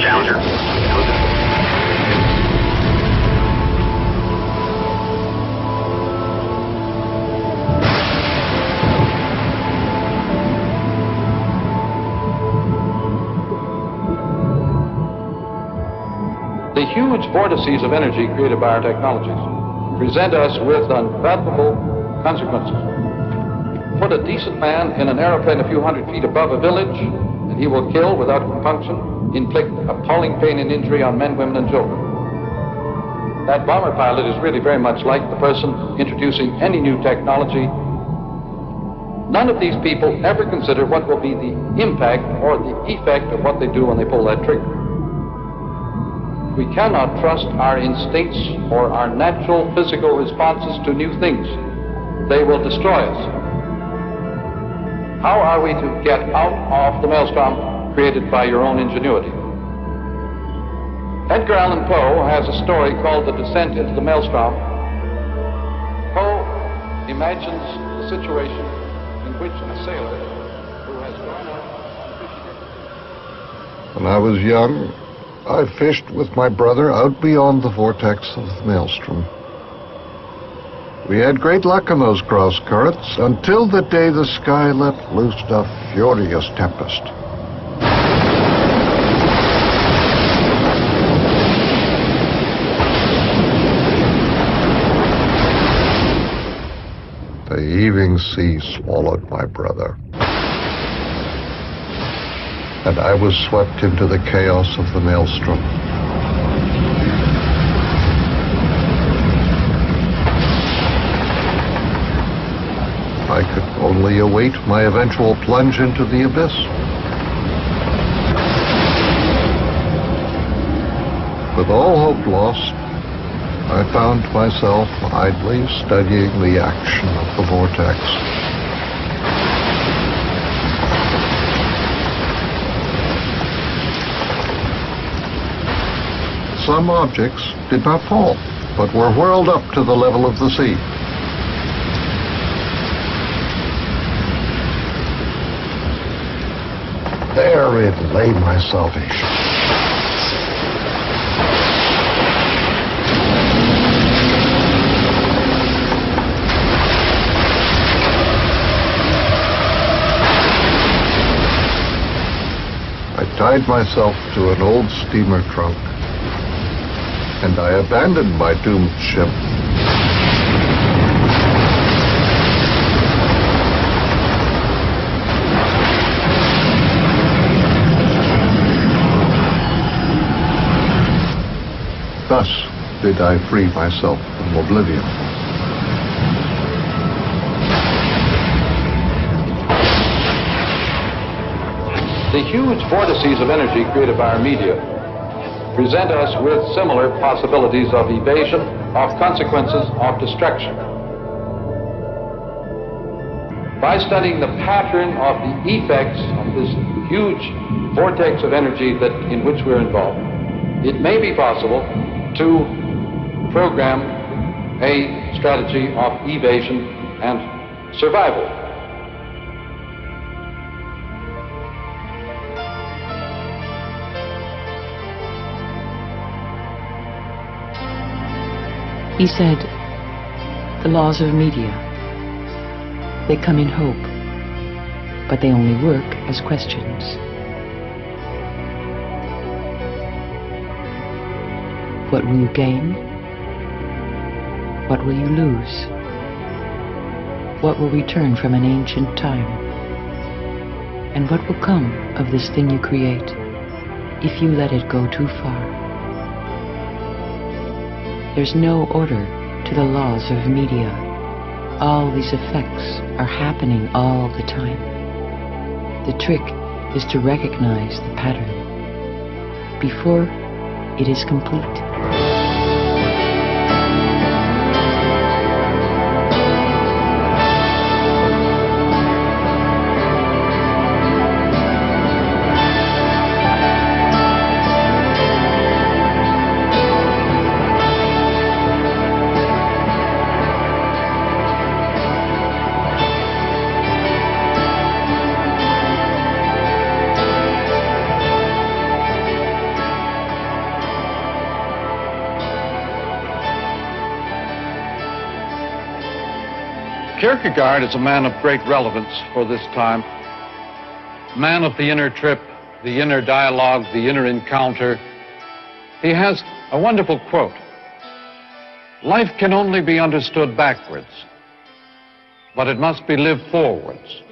Challenger. The huge vortices of energy created by our technologies present us with unfathomable consequences. Put a decent man in an airplane a few hundred feet above a village, and he will kill without compunction inflict appalling pain and injury on men, women, and children. That bomber pilot is really very much like the person introducing any new technology. None of these people ever consider what will be the impact or the effect of what they do when they pull that trigger. We cannot trust our instincts or our natural physical responses to new things. They will destroy us. How are we to get out of the maelstrom created by your own ingenuity? Edgar Allan Poe has a story called The Descent into the Maelstrom. Poe imagines the situation in which a sailor who has gone out When I was young, I fished with my brother out beyond the vortex of the maelstrom. We had great luck in those cross currents until the day the sky let loose a furious tempest. The heaving sea swallowed my brother and I was swept into the chaos of the maelstrom. I could only await my eventual plunge into the abyss. With all hope lost, I found myself idly studying the action of the vortex. some objects did not fall, but were whirled up to the level of the sea. Therein lay my salvation. I tied myself to an old steamer trunk and I abandoned my doomed ship. Thus did I free myself from oblivion. The huge vortices of energy created by our media present us with similar possibilities of evasion, of consequences of destruction. By studying the pattern of the effects of this huge vortex of energy that, in which we're involved, it may be possible to program a strategy of evasion and survival. He said, the laws of media, they come in hope, but they only work as questions. What will you gain? What will you lose? What will return from an ancient time? And what will come of this thing you create if you let it go too far? There's no order to the laws of media. All these effects are happening all the time. The trick is to recognize the pattern before it is complete. Kierkegaard is a man of great relevance for this time. Man of the inner trip, the inner dialogue, the inner encounter. He has A wonderful quote. Life can only be understood backwards, but it must be lived forwards.